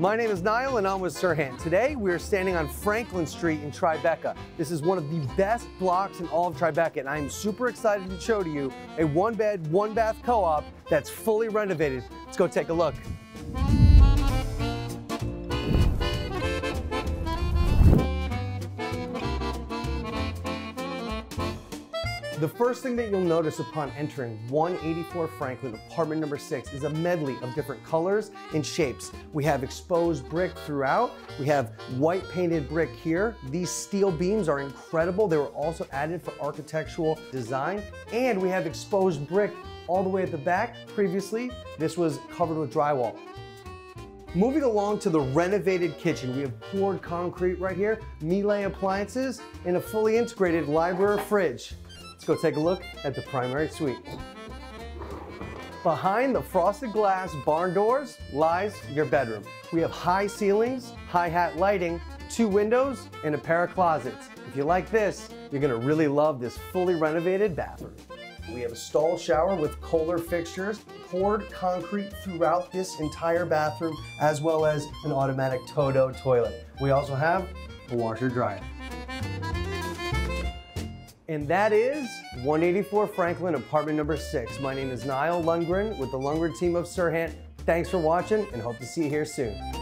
My name is Nile and I'm with Serhant. Today we are standing on Franklin Street in Tribeca. This is one of the best blocks in all of Tribeca and I am super excited to show to you a one bed, one bath co-op that's fully renovated. Let's go take a look. The first thing that you'll notice upon entering 184 Franklin, apartment number six, is a medley of different colors and shapes. We have exposed brick throughout. We have white painted brick here. These steel beams are incredible. They were also added for architectural design. And we have exposed brick all the way at the back. Previously, this was covered with drywall. Moving along to the renovated kitchen, we have poured concrete right here, Miele appliances, and a fully integrated Liebherr fridge. Let's go take a look at the primary suite. Behind the frosted glass barn doors lies your bedroom. We have high ceilings, high hat lighting, two windows, and a pair of closets. If you like this, you're gonna really love this fully renovated bathroom. We have a stall shower with Kohler fixtures, poured concrete throughout this entire bathroom, as well as an automatic Toto toilet. We also have a washer dryer. And that is 184 Franklin, apartment number six. My name is Nile Lundgren with the Lundgren team of Serhant. Thanks for watching and hope to see you here soon.